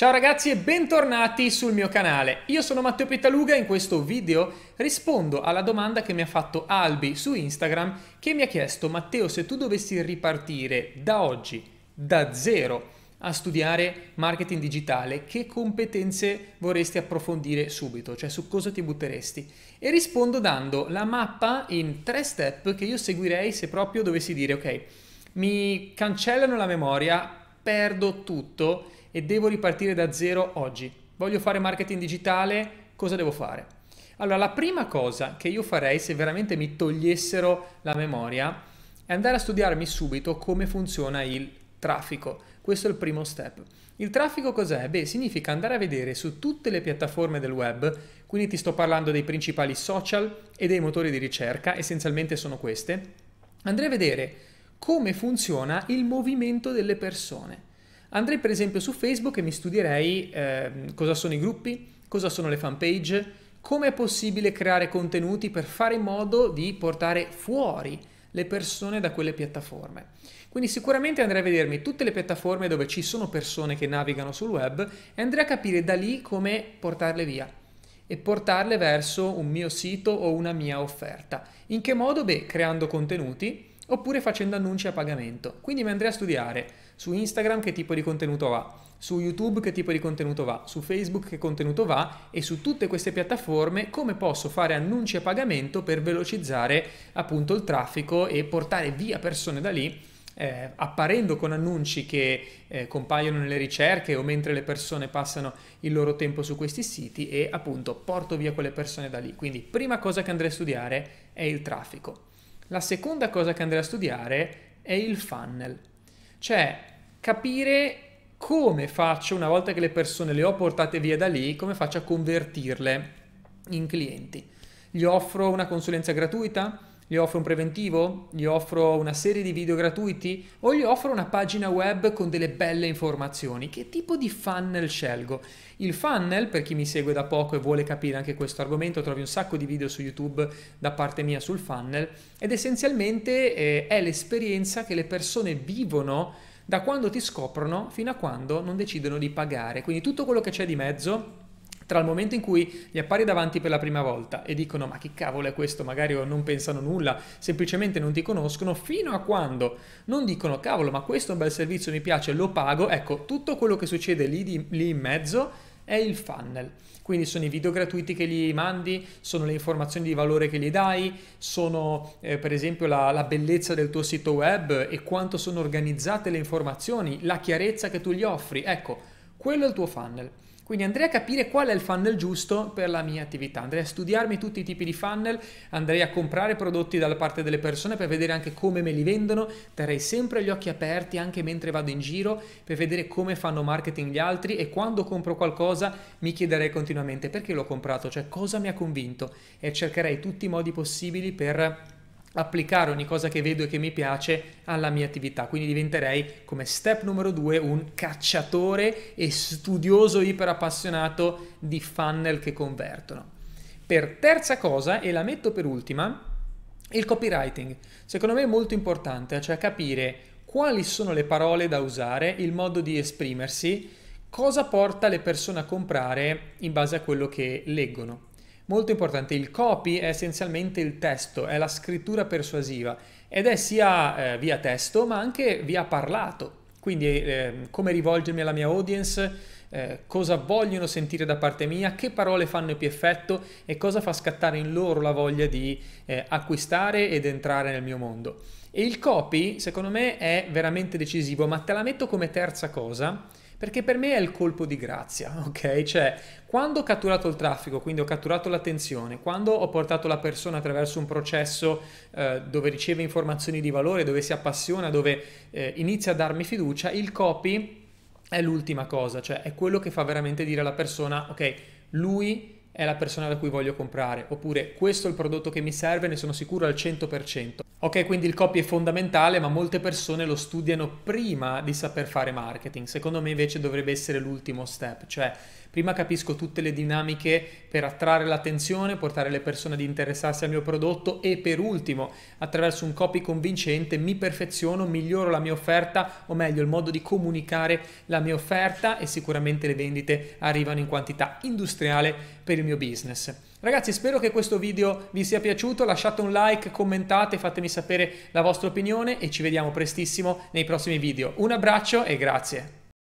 Ciao ragazzi e bentornati sul mio canale. Io sono Matteo Petaluga e in questo video rispondo alla domanda che mi ha fatto Albi su Instagram che mi ha chiesto Matteo se tu dovessi ripartire da oggi, da zero, a studiare marketing digitale, che competenze vorresti approfondire subito, cioè su cosa ti butteresti? E rispondo dando la mappa in tre step che io seguirei se proprio dovessi dire ok, mi cancellano la memoria, perdo tutto e devo ripartire da zero oggi. Voglio fare marketing digitale, cosa devo fare? Allora, la prima cosa che io farei se veramente mi togliessero la memoria è andare a studiarmi subito come funziona il traffico. Questo è il primo step. Il traffico cos'è? Beh, significa andare a vedere su tutte le piattaforme del web, quindi ti sto parlando dei principali social e dei motori di ricerca, essenzialmente sono queste, andrei a vedere come funziona il movimento delle persone. Andrei per esempio su Facebook e mi studierei eh, cosa sono i gruppi, cosa sono le fanpage, come è possibile creare contenuti per fare in modo di portare fuori le persone da quelle piattaforme. Quindi sicuramente andrei a vedermi tutte le piattaforme dove ci sono persone che navigano sul web e andrei a capire da lì come portarle via e portarle verso un mio sito o una mia offerta. In che modo? Beh, creando contenuti oppure facendo annunci a pagamento. Quindi mi andrei a studiare su Instagram che tipo di contenuto va, su YouTube che tipo di contenuto va, su Facebook che contenuto va e su tutte queste piattaforme come posso fare annunci a pagamento per velocizzare appunto il traffico e portare via persone da lì eh, apparendo con annunci che eh, compaiono nelle ricerche o mentre le persone passano il loro tempo su questi siti e appunto porto via quelle persone da lì. Quindi prima cosa che andrei a studiare è il traffico. La seconda cosa che andrei a studiare è il funnel, cioè capire come faccio, una volta che le persone le ho portate via da lì, come faccio a convertirle in clienti. Gli offro una consulenza gratuita? Gli offro un preventivo? Gli offro una serie di video gratuiti? O gli offro una pagina web con delle belle informazioni? Che tipo di funnel scelgo? Il funnel, per chi mi segue da poco e vuole capire anche questo argomento, trovi un sacco di video su YouTube da parte mia sul funnel ed essenzialmente eh, è l'esperienza che le persone vivono da quando ti scoprono fino a quando non decidono di pagare. Quindi tutto quello che c'è di mezzo tra il momento in cui gli appari davanti per la prima volta e dicono ma che cavolo è questo, magari non pensano nulla, semplicemente non ti conoscono, fino a quando non dicono cavolo ma questo è un bel servizio, mi piace, lo pago, ecco tutto quello che succede lì, di, lì in mezzo è il funnel. Quindi sono i video gratuiti che gli mandi, sono le informazioni di valore che gli dai, sono eh, per esempio la, la, bellezza del tuo sito web e quanto sono organizzate le informazioni, la chiarezza che tu gli offri. Ecco, quello è il tuo funnel. Quindi andrei a capire qual è il funnel giusto per la mia attività, andrei a studiarmi tutti i tipi di funnel, andrei a comprare prodotti dalla parte delle persone per vedere anche come me li vendono, terrei sempre gli occhi aperti anche mentre vado in giro per vedere come fanno marketing gli altri e quando compro qualcosa mi chiederei continuamente perché l'ho comprato, cioè cosa mi ha convinto e cercherei tutti i modi possibili per applicare ogni cosa che vedo e che mi piace alla mia attività. Quindi diventerei come step numero due un cacciatore e studioso iper appassionato di funnel che convertono. Per terza cosa, e la metto per ultima, il copywriting. Secondo me è molto importante, cioè capire quali sono le parole da usare, il modo di esprimersi, cosa porta le persone a comprare in base a quello che leggono. Molto importante, il copy è essenzialmente il testo, è la scrittura persuasiva ed è sia eh, via testo ma anche via parlato. Quindi eh, come rivolgermi alla mia audience, eh, cosa vogliono sentire da parte mia, che parole fanno più effetto e cosa fa scattare in loro la voglia di eh, acquistare ed entrare nel mio mondo. E il copy, secondo me, è veramente decisivo, ma te la metto come terza cosa perché per me è il colpo di grazia, ok? Cioè, quando ho catturato il traffico, quindi ho catturato l'attenzione, quando ho portato la persona attraverso un processo eh, dove riceve informazioni di valore, dove si appassiona, dove eh, inizia a darmi fiducia, il copy è l'ultima cosa, cioè è quello che fa veramente dire alla persona, ok, lui è la persona da cui voglio comprare, oppure questo è il prodotto che mi serve, ne sono sicuro al 100%. Ok, quindi il copy è fondamentale, ma molte persone lo studiano prima di saper fare marketing. Secondo me invece dovrebbe essere l'ultimo step, cioè prima capisco tutte le dinamiche per attrarre l'attenzione, portare le persone ad interessarsi al mio prodotto e per ultimo, attraverso un copy convincente, mi perfeziono, miglioro la mia offerta, o meglio il modo di comunicare la mia offerta e sicuramente le vendite arrivano in quantità industriale per il mio business. Ragazzi, spero che questo video vi sia piaciuto, lasciate un like, commentate, fatemi sapere la vostra opinione e ci vediamo prestissimo nei prossimi video. Un abbraccio e grazie!